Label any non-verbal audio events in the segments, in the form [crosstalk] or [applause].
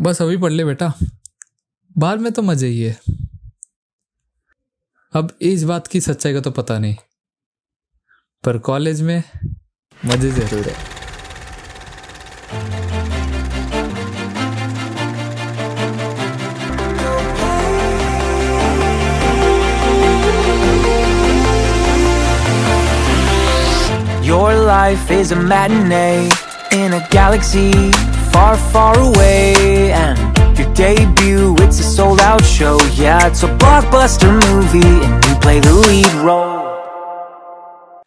बस अभी पढ़ ले बेटा। बाद में तो मज़े ही है। अब इस बात की सच्चाई का तो पता नहीं। पर कॉलेज में मज़े ज़रूर है। Your life is a matinee in a galaxy far, far away. And your debut, it's a sold out show. Yeah, it's a blockbuster movie, and you play the lead role.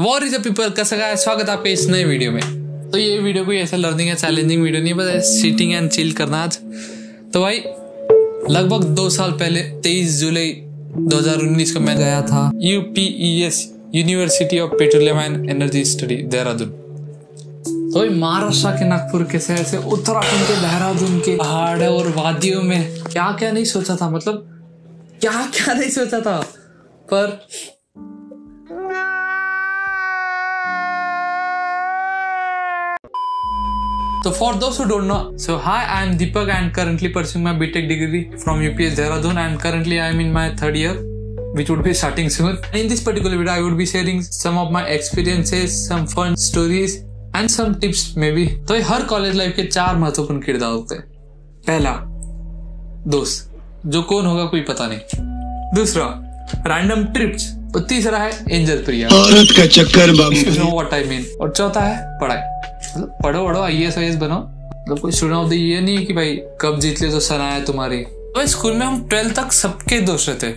War is people कैसा है स्वागत है आपके इस नए video में तो ये वीडियो कोई ऐसा लर्निंग या चैलेंजिंग वीडियो नहीं बस सीटिंग एंड चिल करना आज तो भाई लगभग दो साल पहले 23 जुलाई 2019 को मैं गया था UPES university of petroleum and energy study Dehradun तो महाराष्ट्र के नागपुर के शहर से उत्तराखंड के देहरादून के पहाड़ और वादियों में क्या क्या नहीं सोचा था मतलब क्या क्या नहीं सोचा था पर तो for those who don't know so hi I am Deepak and currently pursuing my BTech degree from UPS Dehradun and currently I am in my third year which would be starting soon. In this particular video, I would be sharing some of my experiences, some fun stories, and some tips maybe. तो ये हर college life के चार महत्वपूर्ण किरदार होते हैं। पहला दोस्त। जो कौन होगा कोई पता नहीं। दूसरा रैंडम ट्रिप्स और तीसरा है एंजल प्रिया औरत का चक्कर know what I और चौथा है पढ़ाई। मतलब पढ़ो पढ़ो आई एस आई एस बनो मतलब कोई स्टूडेंट ऑफ़ द ये नहीं कि भाई कब जीत ले तो सना है तुम्हारी। तो स्कूल में हम ट्वेल्थ तक सबके दोस्त रहते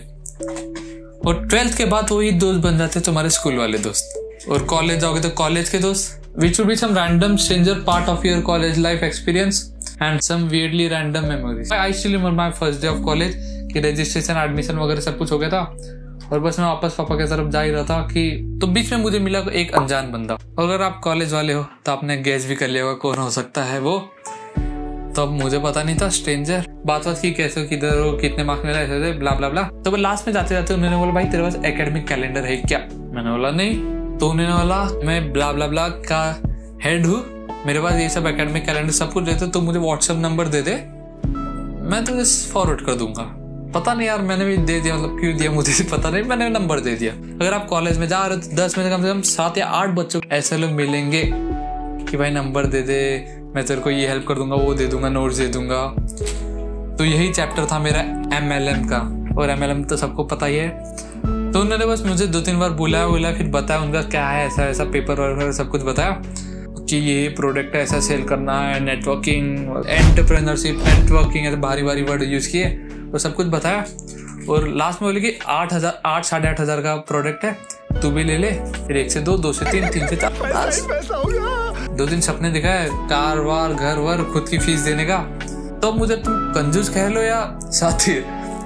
और ट्वेल्थ के बाद वही दोस्त बन जाते तुम्हारे स्कूल वाले दोस्त। और कॉलेज जाओगे तो कॉलेज के दोस्त? Which would be some random stranger part of your college life experience and some verily random memories I still remember my first day of college कि रजिस्ट्रेशन एडमिशन वगैरह सब कुछ हो गया था और बस मैं वापस पापा की तरफ़ जा ही रहा था कि तो बीच में मुझे मिला एक अनजान बंदा। और अगर आप कॉलेज वाले हो तो आपने गैस भी कर लिया होगा कौन हो सकता है वो। तो मुझे पता नहीं था स्ट्रेंजर बात बात की, कैसे हो, किधर हो, कितने मार्क्स मिला, ऐसे ब्ला ब्ला ब्ला तो लास्ट में जाते जाते उन्होंने बोला, भाई, तेरे पास एकेडमिक कैलेंडर है क्या? मैंने बोला, नहीं। तो उन्होंने बोला मैं ब्ला ब्ला ब्ला का हेड हूँ। मेरे पास ये सब एकेडमिक कैलेंडर सब कुछ रहते तो मुझे व्हाट्सएप नंबर दे दे। मैं तुझे फॉरवर्ड कर दूँगा। पता नहीं यार, मैंने भी दे दिया मतलब क्यों दिया, मुझे पता नहीं, मैंने नंबर दे दिया। अगर आप कॉलेज में जा रहे हो तो दस में कम से कम सात या आठ बच्चों ऐसे लोग मिलेंगे कि भाई नंबर दे दे, मैं तेरे को ये हेल्प कर दूँगा, वो दे दूँगा नोट्स दे दूँगा। तो यही चैप्टर था मेरा एम एल एम का। और एम एल एम तो सबको पता ही है। तो उन्होंने बस मुझे दो तीन बार बुलाया बुलाया फिर बताया उनका क्या है ऐसा ऐसा पेपर वगैरह सब कुछ बताया कि ये प्रोडक्ट ऐसा सेल करना है नेटवर्किंग एंटरप्रेनरशिप नेटवर्किंग ऐसे भारी भारी वर्ड यूज़ किए और सब कुछ बताया। और लास्ट में बोले कि आठ हज़ार आठ साढ़े आठ हज़ार का प्रोडक्ट है तू भी ले ले फिर एक से दो दो से तीन तीन से चार बस दो दिन सपने दिखाए कार वार घर वर खुद की फ़ीस देने का। तो मुझे तुम कंजूस कह लो या साथी?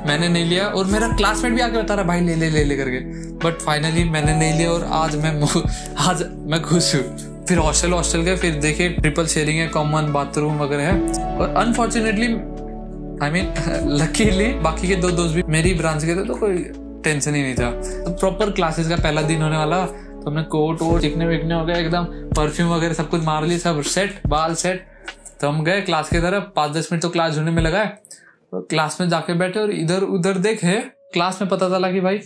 मैंने नहीं लिया और मेरा क्लासमेट भी आके बता रहा भाई, ले ले ले ले करके. बट फाइनली मैंने नहीं लिया और आज मैं आज मैं खुश हूँ। फिर हॉस्टल हॉस्टल गए, फिर देखे ट्रिपल शेयरिंग है कॉमन बाथरूम वगैरह है। और अनफॉर्चुनेटली आई मीन लकीली बाकी के दो दोस्त भी मेरी ब्रांच के थे तो कोई टेंशन ही नहीं था। तो प्रॉपर क्लासेस का पहला दिन होने वाला तो हमने कोट, वोट, चिकने विकने हो गए, एकदम परफ्यूम वगैरह सब कुछ मार ली सब सेट बाल सेट तो हम गए क्लास की तरफ़, पाँच दस मिनट तो क्लास ढूँढने में लगाए क्लास में जाके बैठे और इधर उधर देखे, क्लास में पता चला कि भाई,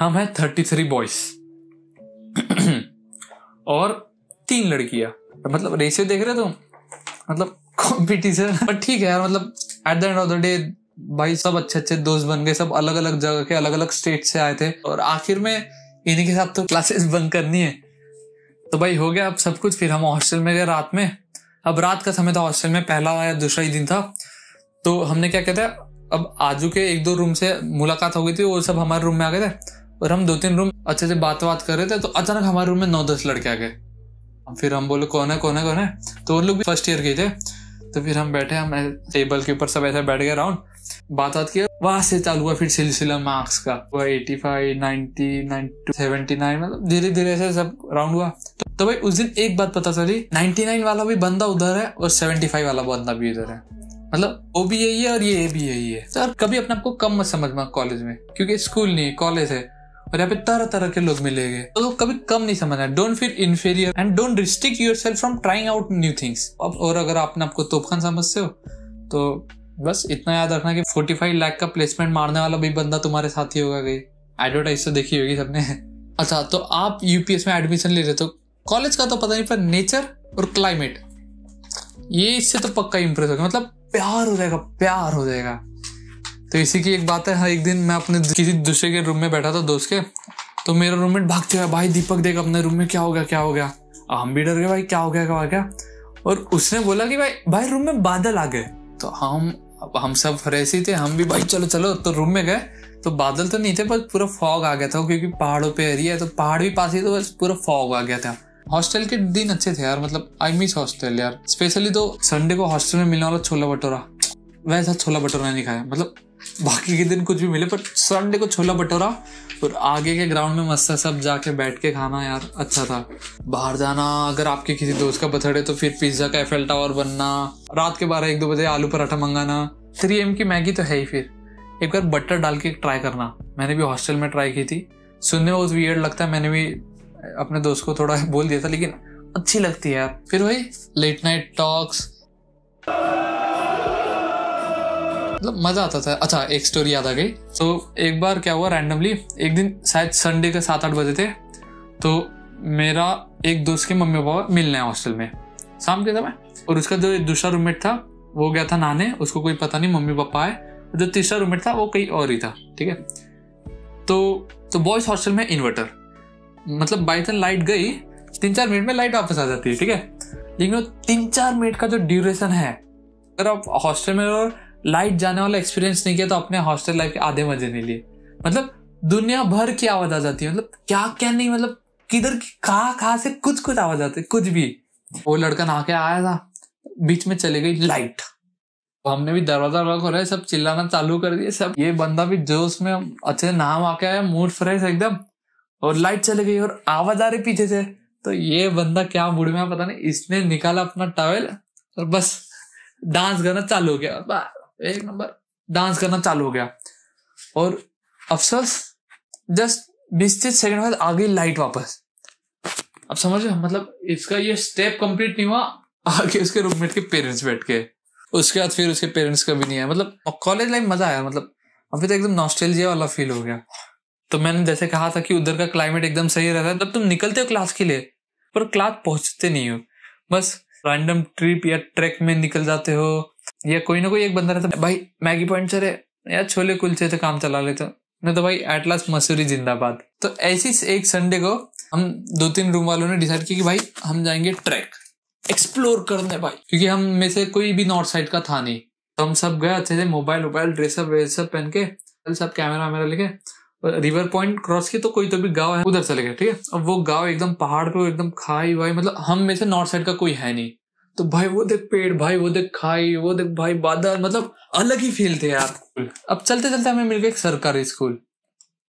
हम हैं थर्टी थ्री बॉयस और तीन लड़कियाँ। मतलब रेशियो देख रहे तुम? मतलब कॉम्पिटिशन बट [laughs] ठीक है यार मतलब at the end of the day भाई सब अच्छे अच्छे दोस्त बन गए, सब अलग अलग जगह के अलग अलग स्टेट से आए थे। और आखिर में इन्हीं के साथ तो क्लासेस बंद करनी है। तो भाई हो गया अब सब कुछ, फिर हम हॉस्टल में गए रात में। अब रात का समय था हॉस्टल में पहला या दूसरा ही दिन था। तो हमने क्या कहते हैं अब आजू के एक दो रूम से मुलाकात हो गई थी वो सब हमारे रूम में आ गए थे। और हम दो तीन रूम अच्छे से बात बात कर रहे थे तो अचानक हमारे रूम में नौ दस लड़के आ गए। फिर हम बोले कौन है कौन है कौन है? तो वो लोग भी फ़र्स्ट ईयर के थे। तो फिर हम बैठे हम टेबल के ऊपर सब ऐसे बैठ गए राउंड बात बात किया वहाँ से चालू हुआ फिर सिलसिला मार्क्स का। वो eighty five ninety ninety seventy nine मतलब धीरे धीरे ऐसे सब राउंड हुआ। तो, तो भाई उस दिन एक बात पता चली नाइनटी नाइन वाला भी बंदा उधर है और सेवेंटी फाइव वाला बंदा भी उधर है। मतलब वो भी यही है और ये भी यही है सर, कभी अपने आपको कम मत समझना कॉलेज में, क्योंकि स्कूल नहीं है कॉलेज है, और यहाँ पे तरह तरह के लोग मिलेंगे। तो कभी कम नहीं समझना। Don't feel inferior and don't restrict yourself from trying out new things और अगर आपने आपको तोफखान समझते हो तो बस इतना याद रखना कि 45 लाख का प्लेसमेंट मारने वाला भी बंदा तुम्हारे साथ ही होगा कहीं एडवर्टाइज तो देखी होगी सबने। अच्छा तो आप यूपीएस में एडमिशन ले रहे तो कॉलेज का तो पता नहीं, पर नेचर और क्लाइमेट ये इससे तो पक्का इंप्रेस होगा। मतलब प्यार हो जाएगा, प्यार हो जाएगा। तो इसी की एक बात है हाँ एक दिन मैं अपने किसी दूसरे के रूम में बैठा था, दोस्त के तो मेरा रूममेट भागते हुए, भाई दीपक देख अपने रूम में क्या हो गया, क्या हो गया? हम भी डर गए, भाई क्या हो गया, क्या हो गया? और उसने बोला कि, भाई भाई रूम में बादल आ गए। तो हम हम सब फ्रेश ही थे, हम भी, भाई चलो चलो। तो रूम में गए तो बादल तो नहीं थे, बस पूरा फॉग आ गया था, क्योंकि पहाड़ों पे एरिया है तो पहाड़ भी पास ही तो बस पूरा फॉग आ गया था। हॉस्टल के दिन अच्छे थे यार मतलब आई मिस हॉस्टल यार। स्पेशली तो संडे को हॉस्टल में मिलने वाला छोला भटूरा। वैसा छोला भटूरा नहीं खाया। मतलब बाकी के दिन कुछ भी मिले पर संडे को छोला भटूरा और आगे के ग्राउंड में मस्त सब जाके बैठ के खाना यार अच्छा था। बाहर जाना, अगर आपके किसी दोस्त का बर्थडे तो फिर पिज्जा का एफएल टावर बनना, रात के बारह एक दो बजे आलू पराठा मंगाना। थ्री एम की मैगी तो है ही फिर। एक बार बटर डाल के ट्राई करना। मैंने भी हॉस्टल में ट्राई की थी। सुनने में बहुत वियर्ड लगता है, मैंने भी अपने दोस्त को थोड़ा बोल दिया था, लेकिन अच्छी लगती है फिर वही लेट नाइट टॉक्स मतलब मज़ा आता था। अच्छा एक स्टोरी याद आ गई। तो एक बार क्या हुआ रैंडमली एक दिन शायद संडे के सात आठ बजे थे तो मेरा एक दोस्त के मम्मी पापा मिलने हैं हॉस्टल में। शाम के समय, और उसका जो दूसरा रूममेट था, वो गया था नहाने, उसको कोई पता नहीं, मम्मी पापा आए, जो तीसरा रूममेट था, वो कहीं और ही था, ठीक है? तो तो बॉयज़ हॉस्टल में इन्वर्टर मतलब बाई चांस लाइट गई तीन चार मिनट में लाइट वापस आ जाती है, ठीक है? लेकिन वो तीन चार मिनट का जो ड्यूरेशन है, अगर आप हॉस्टल में और लाइट जाने वाला एक्सपीरियंस नहीं किया तो अपने हॉस्टल लाइफ के आधे मज़े नहीं लिए। मतलब दुनिया भर की आवाज़ आ जाती है मतलब क्या क्या नहीं मतलब किधर कहा कहा से कुछ कुछ आवाज़ आती है, कुछ भी। वो लड़का नहा के आया था, बीच में चले गई लाइट हमने भी दरवाज़ा खोला सब चिल्लाना चालू कर दिया सब। ये बंदा भी जोश में अच्छे से नाम आके आया मूड फ्रेश एकदम। और लाइट चली गई और आवाज़ आ रही पीछे से। तो ये बंदा क्या मूड में पता नहीं। इसने निकाला अपना टॉवेल और बस डांस करना चालू हो गया। एक नंबर। डांस करना चालू हो गया। और अफसोस जस्ट बीस तीस सेकंड बाद आ गई लाइट वापस। अब समझ मतलब इसका ये स्टेप कंप्लीट नहीं हुआ, आगे उसके रूममेट के पेरेंट्स बैठ के उसके बाद फिर उसके पेरेंट्स का भी नहीं आया। मतलब कॉलेज लाइफ मज़ा आया मतलब अभी तो एकदम नॉस्ट्रेलिया वाला फील हो गया। तो मैंने जैसे कहा था कि उधर का क्लाइमेट एकदम सही रहता है, तब तुम निकलते हो क्लास के लिए, पर क्लास पहुँचते नहीं हो। बस रैंडम ट्रिप या ट्रैक में निकल जाते हो, या कोई ना कोई एक बंदा रहता भाई मैगी पॉइंट चले या छोले कुलचे तो काम चला लेते नहीं तो भाई एटलास मसूरी जिंदाबाद। तो ऐसी एक संडे को हम दो तीन रूम वालों ने डिसाइड किया कि भाई, हम जाएँगे ट्रैक एक्सप्लोर करने भाई, क्योंकि हम में से कोई भी नॉर्थ साइड का था नहीं। तो हम सब गए अच्छे से मोबाइल वोबाइल ड्रेसअप वेसअप पहन के, सब कैमरा वैमरा लेके रिवर पॉइंट क्रॉस की तो कोई तो भी गाँव है उधर चले गए ठीक है? अब वो गाँव एकदम पहाड़ पे एकदम खाई भाई मतलब हम में से नॉर्थ साइड का कोई है नहीं। तो भाई वो देख पेड़ भाई वो देख खाई वो देख भाई बादल मतलब अलग ही फील थे यार। अब चलते चलते हमें मिल गया एक सरकारी स्कूल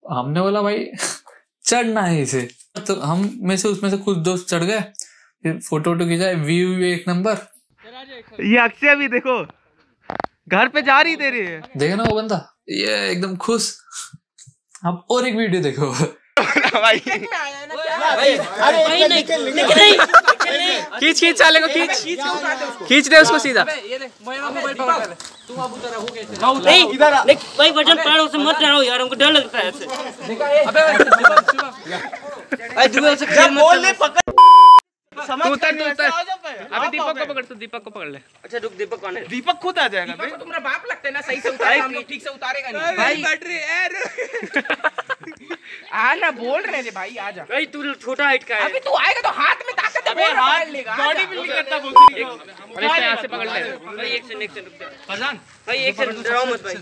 हमने बोला भाई चढ़ना है इसे। तो हम में से उसमें से कुछ दोस्त चढ़ गए फिर फ़ोटो वोटो खींचा व्यू एक नंबर ये अक्षय भी देखो घर पे जा रही दे रही है देखा ना वो बंदा। ये एकदम खुश। आप और एक वीडियो देखो भाई खींच खींच चाले को खींच खींच दे उसको सीधा नहीं नहीं भाई वज़न पहाड़ों से मत डराओ यार हमको डर लगता है ऐसे अबे से खेल मत कर। तू उतर तू उतर अभी दीपक को पकड़ तू दीपक को पकड़ ले अच्छा रुक दीपक कौन है दीपक खुद आ जाएगा को तुम्हारा बाप लगता है ना सही से उतारेगा हम लोग ठीक से उतारेगा नहीं भाई बैटरी एयर आ ना बोल रहे थे भाई आ जा भाई तू छोटा हाइट का है अभी तू आएगा तो हाथ में ताकत है बोल रहा लेगा बॉडी बिल्डिंग करता बोलती है अरे इससे यहाँ से पकड़ ले भाई एक सेकंड एक सेकंड रुक जा फरजान भाई एक सेकंड डराओ मत भाई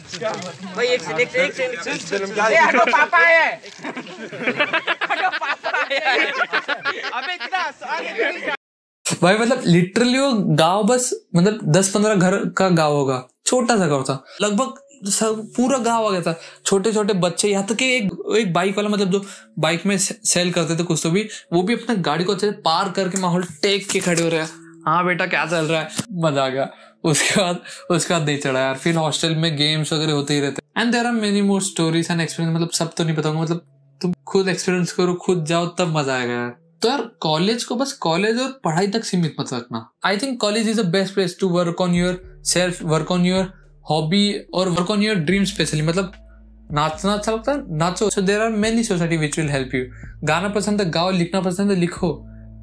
भाई एक एक सेकंड एक सेकंड एक सेकंड ए हटो पापा है हटो पापा है अबे इतना आगे भाई मतलब लिटरली वो गाँव बस मतलब दस पंद्रह घर का गाँव होगा। छोटा सा गाँव था। लगभग सब, पूरा गाँव आ गया था। छोटे छोटे बच्चे, यहाँ तक कि एक एक बाइक वाला मतलब जो बाइक में सेल करते थे कुछ तो भी, वो भी अपने गाड़ी को अच्छे से पार करके माहौल टेक के खड़े हो रहे हैं। हाँ बेटा, क्या चल रहा है? मज़ा आ गया। उसके बाद उसके बाद नहीं चढ़ा यार। फिर हॉस्टल में गेम्स वगैरह होते ही रहते and there are many more stories and experience मतलब सब तो नहीं बताऊँगा मतलब तुम खुद एक्सपीरियंस करो, खुद जाओ, तब मज़ा आएगा यार। तो यार कॉलेज को बस कॉलेज और पढ़ाई तक सीमित मत रखना। I think college is the best place to work on yourself work on your hobby और work on your dream specially मतलब नाचना अच्छा लगता है, नाचो। So there are many society which will help you गाना पसंद है, गाओ, लिखना पसंद है, लिखो।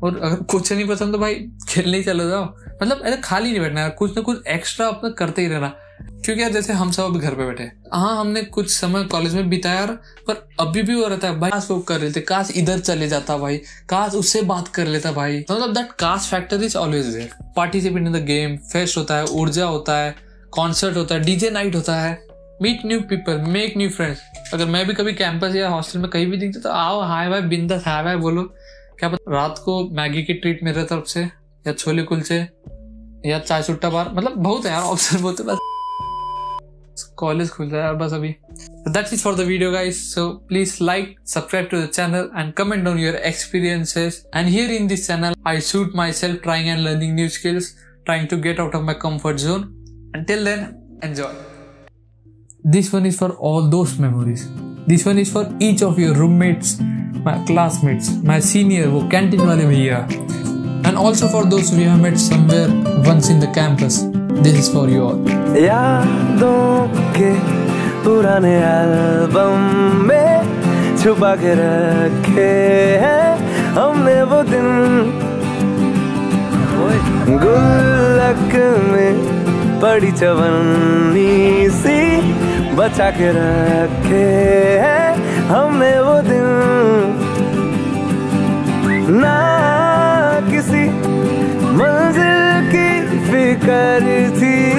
और अगर कुछ नहीं पसंद तो भाई खेलने ही चले जाओ। मतलब ऐसे खाली नहीं बैठना कुछ ना कुछ एक्स्ट्रा अपना करते ही रहना। क्योंकि यार जैसे हम सब अभी घर पे बैठे हाँ। हमने कुछ समय कॉलेज में बिताया पर अभी भी वो रहता है। भाई काश वो कर थे काश इधर चले जाता भाई काश उससे बात कर लेता भाई। मतलब that caste factor is always there participate in the game fest होता है, ऊर्जा होता है कॉन्सर्ट होता है डीजे नाइट होता है। Meet new people make new friends अगर मैं भी कभी कैंपस या हॉस्टल में कहीं भी दिखता तो आओ, हाय भाई बिंदास हाय भाई, बोलो। क्या पता रात को मैगी की ट्रीट मेरे तरफ़ से या छोले कुलचे, या चाय सुट्टा बार। मतलब बहुत है यार ऑप्शन बहुत है, बस। कॉलेज खुल रहा है यार बस अभी that's it for the video guys so please like subscribe to the channel and comment on your experiences and here in this channel I shoot myself trying and learning new skills trying to get out of my comfort zone. Until then, enjoy. This one is for all those memories. This one is for each of your roommates, my classmates, my senior, वो canteen वाले भैया and also for those we have met somewhere once in the campus. This is for you all. यादों के पुराने album में छुपा के रखे हैं हमने वो दिन गुल्लक में पड़ी चवन्नी सी बचा के रखे हैं हमने वो दिन ना कर दी।